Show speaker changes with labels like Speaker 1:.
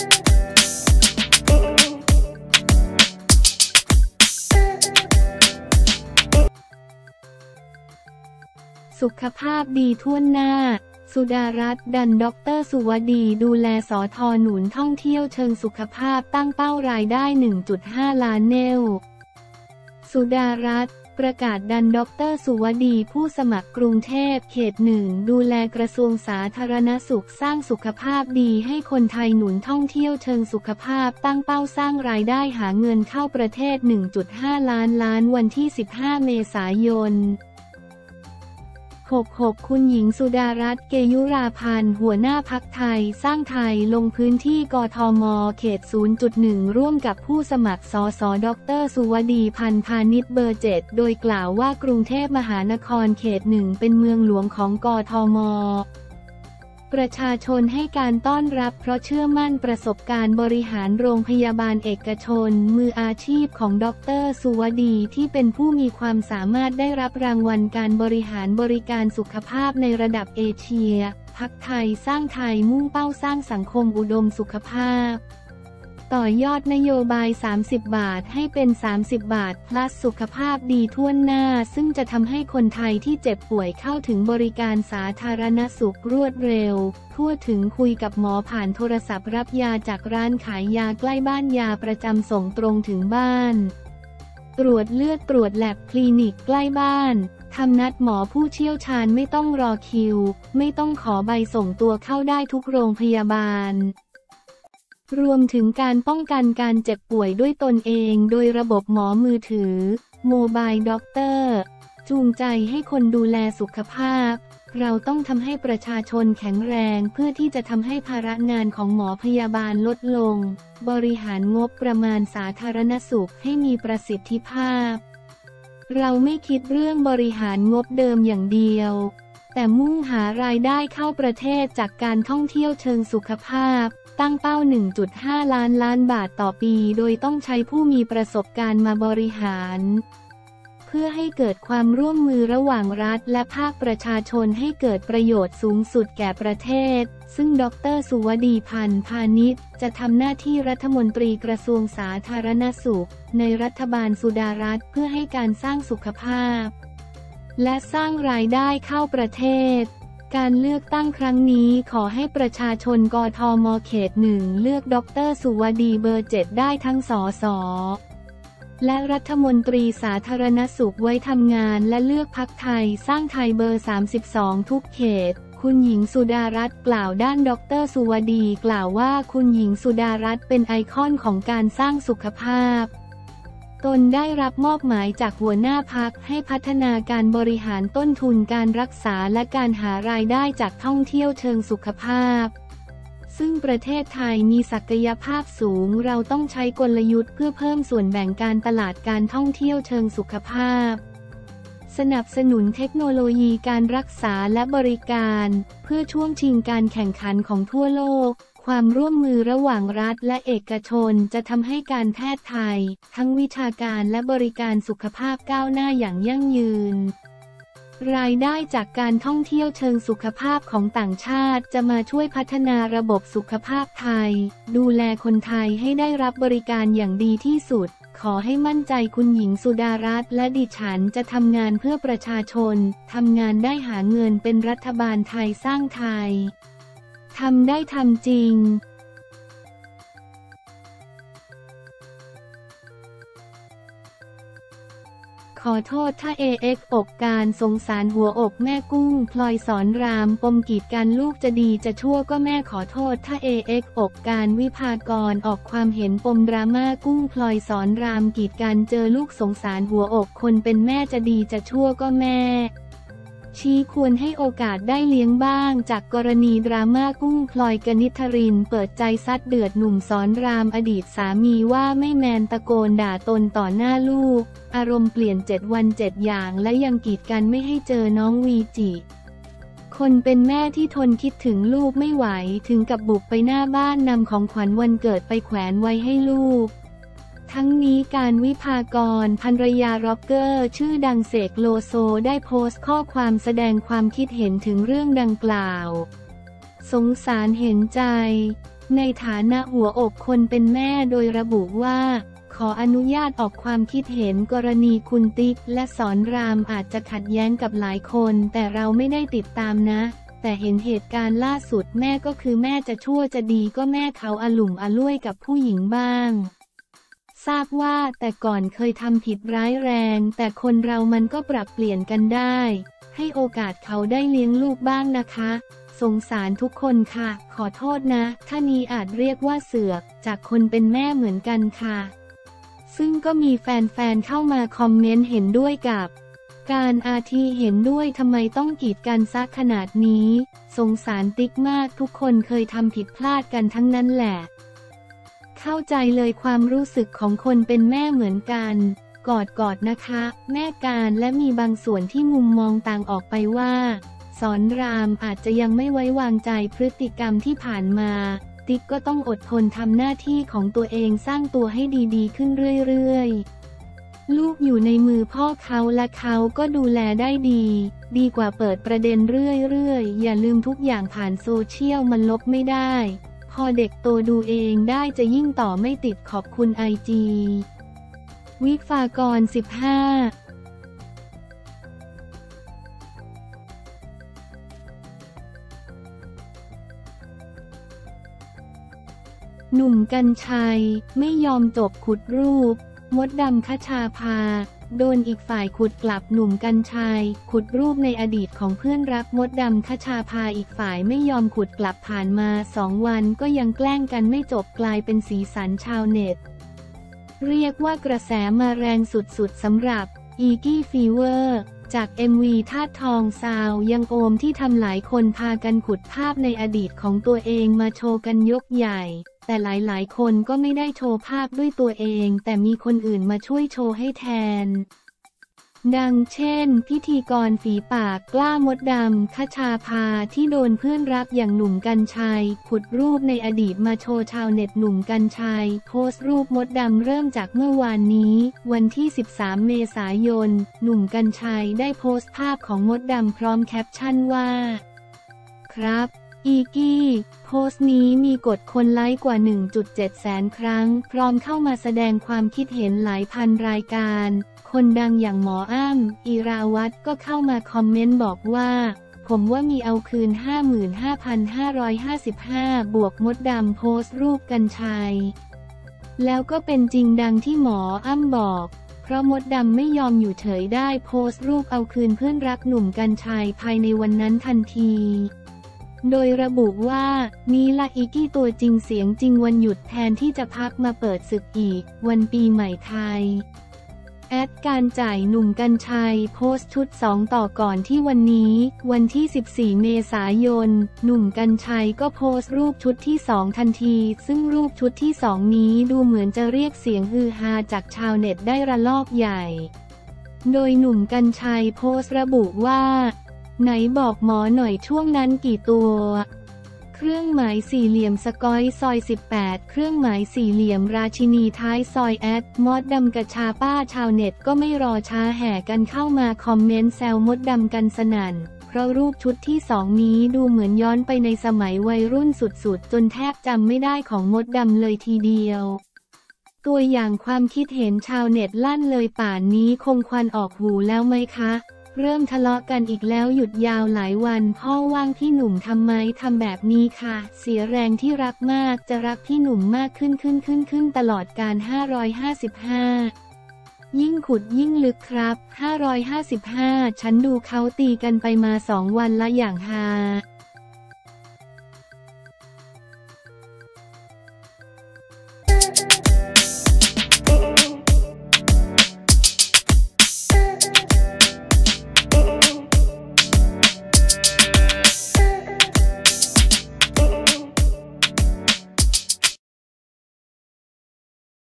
Speaker 1: สุขภาพดีถ้วนหน้า สุดารัตน์ดันด็อกเตอร์สุวดีดูแลสอทอหนุนท่องเที่ยวเชิงสุขภาพตั้งเป้ารายได้ 1.5 ล้านล้าน สุดารัตน์ ประกาศดันด็อกเตอร์สุวดีผู้สมัครกรุงเทพเขตหนึ่งดูแลกระทรวงสาธารณสุขสร้างสุขภาพดีให้คนไทยหนุนท่องเที่ยวเชิงสุขภาพตั้งเป้าสร้างรายได้หาเงินเข้าประเทศ 1.5 ล้านล้านวันที่ 15 เมษายน 66คุณหญิงสุดารัตน์เกยุราพันธ์หัวหน้าพักไทย สร้างไทยลงพื้นที่กทม เขต 0.1 ร่วมกับผู้สมัครสสดร สุวดีพันธ์พาณิชย์เบอร์เจ็ดโดยกล่าวว่ากรุงเทพมหานครเขตหนึ่งเป็นเมืองหลวงของกทม ประชาชนให้การต้อนรับเพราะเชื่อมั่นประสบการณ์บริหารโรงพยาบาลเอกชน มืออาชีพของดรสุวดีที่เป็นผู้มีความสามารถได้รับรางวัลการบริหารบริการสุขภาพในระดับเอเชีย พักไทยสร้างไทยมุ่งเป้าสร้างสังคมอุดมสุขภาพ ต่อยอดนโยบาย 30 บาทให้เป็น 30 บาท plus สุขภาพดีทั่วหน้า ซึ่งจะทำให้คนไทยที่เจ็บป่วยเข้าถึงบริการสาธารณสุขรวดเร็ว ทั่วถึงคุยกับหมอผ่านโทรศัพท์รับยาจากร้านขายยาใกล้บ้านยาประจำส่งตรงถึงบ้าน ตรวจเลือดตรวจแลบคลินิกใกล้บ้านทำนัดหมอผู้เชี่ยวชาญไม่ต้องรอคิว ไม่ต้องขอใบส่งตัวเข้าได้ทุกโรงพยาบาล รวมถึงการป้องกันการเจ็บป่วยด้วยตนเองโดยระบบหมอมือถือ โมบายด็อกเตอร์ จูงใจให้คนดูแลสุขภาพ เราต้องทำให้ประชาชนแข็งแรงเพื่อที่จะทำให้ภาระงานของหมอพยาบาลลดลง บริหารงบประมาณสาธารณสุขให้มีประสิทธิภาพ เราไม่คิดเรื่องบริหารงบเดิมอย่างเดียว แต่มุ่งหารายได้เข้าประเทศจากการท่องเที่ยวเชิงสุขภาพ ตั้งเป้า 1.5 ล้านล้านบาทต่อปี โดยต้องใช้ผู้มีประสบการณ์มาบริหาร เพื่อให้เกิดความร่วมมือระหว่างรัฐและภาคประชาชนให้เกิดประโยชน์สูงสุดแก่ประเทศ ซึ่งดรสุวดีพันธ์พาณิชย์จะทำหน้าที่รัฐมนตรีกระทรวงสาธารณสุข ในรัฐบาลสุดารัฐเพื่อให้การสร้างสุขภาพ และสร้างรายได้เข้าประเทศ การเลือกตั้งครั้งนี้ขอให้ประชาชนกทมเขตหนึ่งเลือกดรสุวดีเบอร์เจ็ดได้ทั้งสอสอและรัฐมนตรีสาธารณสุขไว้ทำงานและเลือกพักไทยสร้างไทยเบอร์ 32 ทุกเขต คุณหญิงสุดารัตน์กล่าวด้านดรสุวดี กล่าวว่าคุณหญิงสุดารัตน์เป็นไอคอนของการสร้างสุขภาพ ตนได้รับมอบหมายจากหัวหน้าพักให้พัฒนาการบริหารต้นทุนการรักษาและการหารายได้จากท่องเที่ยวเชิงสุขภาพ ซึ่งประเทศไทยมีศักยภาพสูงเราต้องใช้กลยุทธ์เพื่อเพิ่มส่วนแบ่งการตลาดการท่องเที่ยวเชิงสุขภาพ สนับสนุนเทคโนโลยีการรักษาและบริการ เพื่อช่วงชิงการแข่งขันของทั่วโลกความร่วมมือระหว่างรัฐและเอกชนจะทำให้การแพทย์ไทย ทั้งวิชาการและบริการสุขภาพก้าวหน้าอย่างยั่งยืน รายได้จากการท่องเที่ยวเชิงสุขภาพของต่างชาติจะมาช่วยพัฒนาระบบสุขภาพไทย ดูแลคนไทยให้ได้รับบริการอย่างดีที่สุดขอให้มั่นใจคุณหญิงสุดารัตน์และดิฉันจะทำงานเพื่อประชาชน ทำงานได้หาเงินเป็นรัฐบาลไทยสร้างไทย ทำได้ทำจริงขอโทษถ้า AX อกการสงสารหัวอกแม่กุ้ง พลอยสอนรามปมกีดกันลูกจะดีจะชั่วก็แม่ขอโทษถ้า AX อกการวิพากรออกความเห็นปมดราม่ากุ้ง พลอยสอนรามกีดกันเจอลูกสงสารหัวอกคนเป็นแม่จะดีจะชั่วก็แม่ ชี้ควรให้โอกาสได้เลี้ยงบ้าง จากกรณีดราม่ากุ้งพลอยกนิษฐริน เปิดใจซัดเดือดหนุ่มสอนรามอดีตสามีว่าไม่แมนตะโกนด่าตนต่อหน้าลูก อารมณ์เปลี่ยนเจ็ดวันเจ็ดอย่างและยังกีดกันไม่ให้เจอน้องวีจิคนเป็นแม่ที่ทนคิดถึงลูกไม่ไหวถึงกับบุกไปหน้าบ้านนำของขวัญวันเกิดไปแขวนไว้ให้ลูก ทั้งนี้การวิพากรภรรยาร็อกเกอร์ ชื่อดังเสกโลโซได้โพสต์ข้อความแสดงความคิดเห็นถึงเรื่องดังกล่าว สงสารเห็นใจ ในฐานะหัวอกคนเป็นแม่โดยระบุว่า ขออนุญาตออกความคิดเห็นกรณีคุณติ๊กและสอนรามอาจจะขัดแย้งกับหลายคน แต่เราไม่ได้ติดตามนะ แต่เห็นเหตุการณ์ล่าสุดแม่ก็คือแม่จะชั่วจะดีก็แม่เขาอาลุ่มอาล่วยกับผู้หญิงบ้าง ทราบว่าแต่ก่อนเคยทำผิดร้ายแรง แต่คนเรามันก็ปรับเปลี่ยนกันได้ ให้โอกาสเขาได้เลี้ยงลูกบ้างนะคะ สงสารทุกคนค่ะ ขอโทษนะถ้านี้อาจเรียกว่าเสือก จากคนเป็นแม่เหมือนกันค่ะ ซึ่งก็มีแฟนๆเข้ามาคอมเมนต์เห็นด้วยกับการอาทีเห็นด้วยทำไมต้องกีดกันซักขนาดนี้ สงสารติ๊กมากทุกคนเคยทำผิดพลาดกันทั้งนั้นแหละ เข้าใจเลยความรู้สึกของคนเป็นแม่เหมือนกัน กอดกอดนะคะ แม่การและมีบางส่วนที่มุมมองต่างออกไปว่า สอนรามอาจจะยังไม่ไว้วางใจพฤติกรรมที่ผ่านมา ติ๊กก็ต้องอดทนทำหน้าที่ของตัวเองสร้างตัวให้ดีๆ ขึ้นเรื่อยๆลูกอยู่ในมือพ่อเขาและเขาก็ดูแลได้ดี ดีกว่าเปิดประเด็นเรื่อยๆ อย่าลืมทุกอย่างผ่านโซเชียลมันลบไม่ได้ อเด็กโตดูเองได้จะยิ่งต่อไม่ติดขอบคุณไอจีวิฟากร 15หนุ่มกัญชัย ไม่ยอมจบขุดรูป มดดำคชาพา โดนอีกฝ่ายขุดกลับหนุ่มกัญชัย ขุดรูปในอดีตของเพื่อนรักมดดำคชาพาอีกฝ่ายไม่ยอมขุดกลับผ่านมาสองวันก็ยังแกล้งกันไม่จบกลายเป็นสีสันชาวเน็ต เรียกว่ากระแสมาแรงสุดๆสำหรับ e ีกี้ฟีเวอร์จาก MV ธาตุทองซาวด์ยังโอมที่ทำหลายคนพากันขุดภาพในอดีตของตัวเองมาโชว์กันยกใหญ่ แต่หลายๆ คนก็ไม่ได้โชว์ภาพด้วยตัวเอง แต่มีคนอื่นมาช่วยโชว์ให้แทน ดังเช่น พิธีกรฝีปากกล้ามดดำคชาพาที่โดนเพื่อนรักอย่างหนุ่มกรรชัยขุดรูปในอดีตมาโชว์ชาวเน็ตหนุ่มกรรชัย โพสต์รูปมดดำเริ่มจากเมื่อวานนี้ วันที่ 13 เมษายน หนุ่มกรรชัยได้โพสต์ภาพของมดดำพร้อมแคปชั่นว่า ครับ อีกี้ โพสต์นี้มีกดคนไลค์กว่า 1.7 แสนครั้ง พร้อมเข้ามาแสดงความคิดเห็นหลายพันรายการ คนดังอย่างหมออั้มอิราวัตก็เข้ามาคอมเมนต์บอกว่า ผมว่ามีเอาคืน 55,555 บวกมดดำโพสต์รูปกันชัย แล้วก็เป็นจริงดังที่หมออ้ำบอกเพราะมดดำไม่ยอมอยู่เฉยได้โพสต์รูปเอาคืนเพื่อนรักหนุ่มกัญชัยภายในวันนั้นทันที โดยระบุว่า นี้ละอีกี้ตัวจริงเสียงจริงวันหยุดแทนที่จะพักมาเปิดศึกอีก วันปีใหม่ไทย แอดการจ่ายหนุ่มกัญชัย โพสต์ชุด 2 ต่อก่อนที่วันนี้ วันที่ 14 เมษายน หนุ่มกัญชัยก็โพสต์รูปชุดที่ 2 ทันที ซึ่งรูปชุดที่ 2 นี้ดูเหมือนจะเรียกเสียงฮือฮาจากชาวเน็ตได้ระลอกใหญ่โดยหนุ่มกัญชัยโพสต์ระบุว่า ไหนบอกหมอหน่อยช่วงนั้นกี่ตัว เครื่องหมายสี่เหลี่ยมสกอยซอย 18 เครื่องหมายสี่เหลี่ยมราชินีท้ายซอยแอดมดดำกระชาป้าชาวเน็ตก็ไม่รอช้าแห่กันเข้ามาคอมเมนต์แซวมดดำกันสนั่น เพราะรูปชุดที่สองนี้ดูเหมือนย้อนไปในสมัยวัยรุ่นสุดๆ จนแทบจำไม่ได้ของมดดำเลยทีเดียวตัวอย่างความคิดเห็นชาวเน็ตลั่นเลยป่านนี้คงควันออกหูแล้วไหมคะ เริ่มทะเลาะกันอีกแล้วหยุดยาวหลายวัน พ่อว่างพี่หนุ่มทำไมทำแบบนี้ค่ะ เสียแรงที่รักมากจะรักพี่หนุ่มมากขึ้นขึ้นขึ้นขึ้นตลอดการ 555ยิ่งขุดยิ่งลึกครับ 555 ฉันดูเขาตีกันไปมาสองวันละอย่างฮา